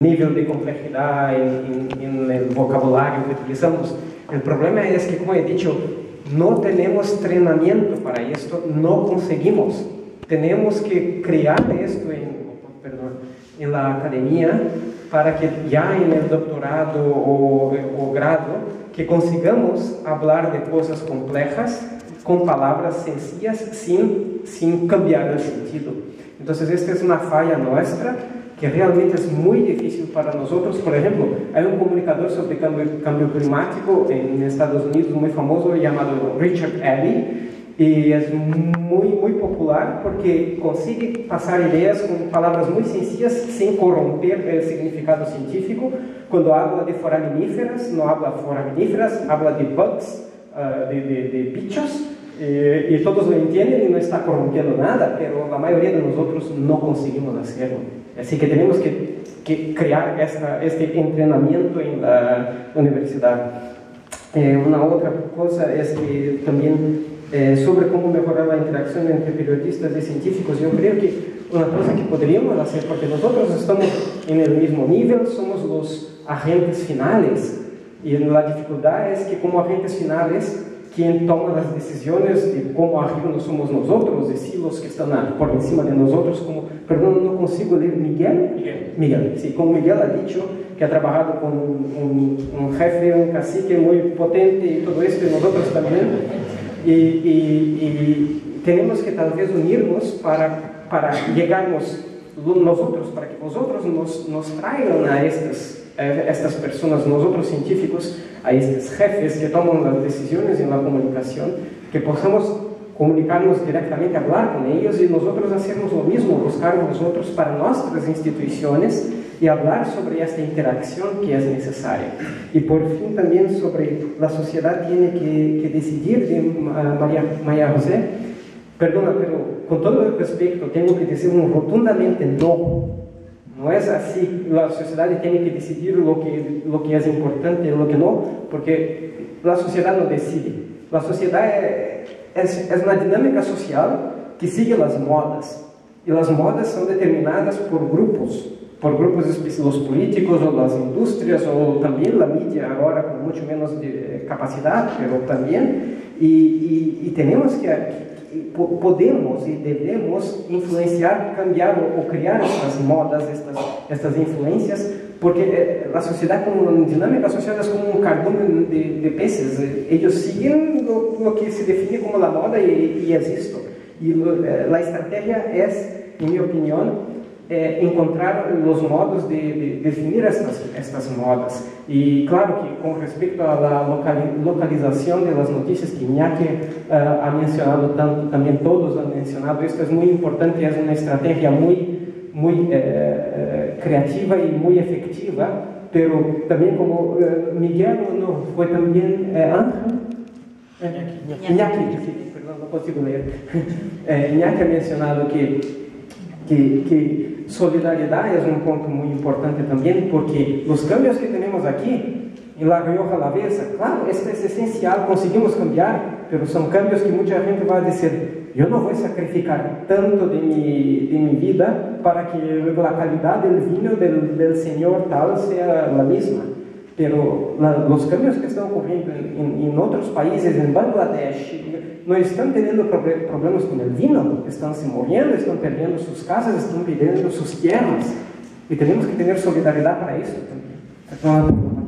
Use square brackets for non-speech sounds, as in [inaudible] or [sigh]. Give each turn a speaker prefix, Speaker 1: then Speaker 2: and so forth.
Speaker 1: nível de complexidade no vocabulário que utilizamos. O problema é que, como he dicho, não temos treinamento para isso, não conseguimos. Temos que criar isto em, em la academia para que já em doutorado ou, ou grado que consigamos falar de coisas complexas com palavras sencillas sem, sem cambiar o sentido. Então, esta é uma falha nossa que realmente é muito difícil para nós. Por exemplo, há um comunicador sobre cambio, cambio climático em Estados Unidos muito famoso chamado Richard Alley e é muito muito popular porque consegue passar ideias com palavras muito sencillas sem corromper o significado científico. Quando habla de foraminíferas, não habla foraminíferas, habla de bugs, uh, de, de, de bichos e, e, todos lo entendem e não está corrompendo nada, mas a maioria de nós outros não conseguimos hacerlo. Assim que temos que, que criar esta, este treinamento em la universidade. Eh, uma outra coisa é que também eh, sobre como melhorar a interação entre periodistas e científicos, eu creio que uma coisa que poderíamos fazer, porque nós estamos no mesmo nível, somos os agentes finais, e a dificuldade é que como agentes finais quem toma as decisões de como agir não somos nós outros, e sim os que estão por cima de nós outros, como, perdão, não consigo ler Miguel? Miguel. Miguel, sim, como Miguel ha dicho, que ha trabalhado com um, um jefe, um cacique muito potente e tudo isso, e nós outros também, e, e, e temos que talvez unirmos para, para chegarmos nós outros, para que os outros nos, nos tragam a estas, a estas pessoas, nós outros científicos, a estes jefes que tomam as decisões na comunicação, que possamos comunicarnos diretamente, falar com eles e nós outros fazermos o mesmo, buscar nós outros para nossas instituições e falar sobre esta interação que é necessária. E por fim também sobre a sociedade tem que, que decidir de Maria, Maria José, perdona, pero com todo o respeito tenho que dizer um rotundamente não não é assim, a sociedade tem que decidir o que, o que é importante e o que não, porque a sociedade não decide. A sociedade é, é, é uma dinâmica social que sigue as modas. E as modas são determinadas por grupos, por grupos específicos políticos ou das indústrias ou também a mídia agora com muito menos de capacidade, mas também e, e, e temos que, podemos e devemos influenciar, cambiar ou, criar estas modas, estas, estas influências, porque eh, a sociedade como dinâmica social é como um cardume de, de peces. Eles seguem o que se define como a moda e, e isto. E eh, a estratégia é, em minha opinião, é, encontrar os modos de, de, definir estas, estas modas. E claro que com respeito à localização das notícias que Iñaki uh, ha mencionado tanto, também todos han mencionado, isto é muito importante, é uma estratégia muito, muito uh, criativa e muito efetiva, pero também como uh, Miguel no, foi também Ángel, Iñaki, Iñaki, perdão, não consigo ler. [laughs] Iñaki ha mencionado que que, que é um ponto muito importante também, porque os cambios que temos aqui, em La Rioja Alavesa, claro, isso é essencial, conseguimos cambiar, mas são cambios que muita gente vai dizer, eu não vou sacrificar tanto de, mi, de minha vida para que a qualidade do vinho do senhor tal seja a mesma. Pero los cambios que están ocurriendo en, en, en, otros países, en Bangladesh, no están teniendo problemas con el vino, están se muriendo, están perdiendo sus casas, están perdiendo sus tierras. Y tenemos que tener solidaridad para eso también.